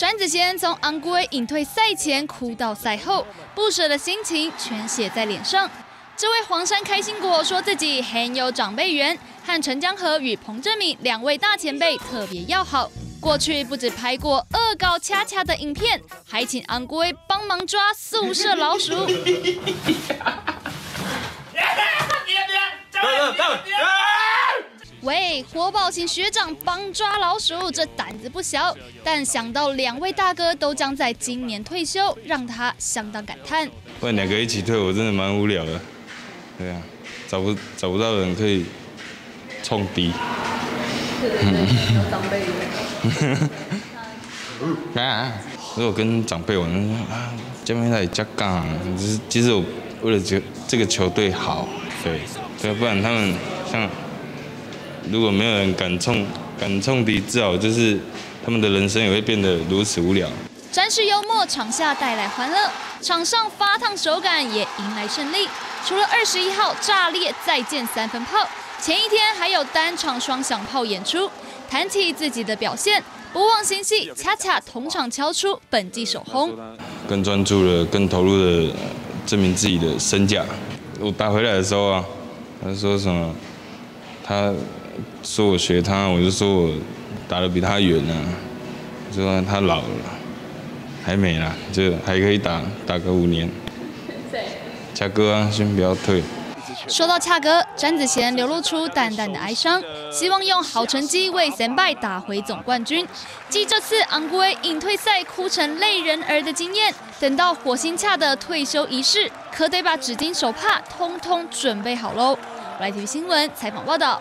詹子贤从昂贵隐退赛前哭到赛后，不舍的心情全写在脸上。这位黄山开心果说自己很有长辈缘，和陈江河与彭振敏两位大前辈特别要好。过去不止拍过恶搞恰恰的影片，还请昂贵帮忙抓宿舍老鼠。喂，活宝型学长帮抓老鼠，这胆子不小。但想到两位大哥都将在今年退休，让他相当感叹。问两个一起退，我真的蛮无聊的。对啊，找不找不到人可以冲敌。有长辈。啊，如果跟长辈玩啊，见面在加杠，就是其实我为了这这个球队好，对，对，不然他们像。如果没有人敢冲敢冲敌，至少就是他们的人生也会变得如此无聊。展示幽默，场下带来欢乐，场上发烫手感也迎来胜利。除了二十一号炸裂再见三分炮，前一天还有单场双响炮演出。谈起自己的表现，不忘心细，恰恰同场敲出本季首轰。更专注了，更投入的证明自己的身价。我打回来的时候啊，他说什么？他。说我学他，我就说我打得比他远呢。说他老了，还没啦，就还可以打打个五年。恰哥，先不要退。说到恰哥，詹子贤流露出淡淡的哀伤，希望用好成绩为神拜打回总冠军。继这次昂贵隐退赛哭成泪人儿的经验，等到火星恰的退休仪式，可得把纸巾手帕通通准备好喽。来 t 新闻采访报道。